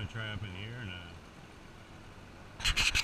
gonna try up in here or not? Uh,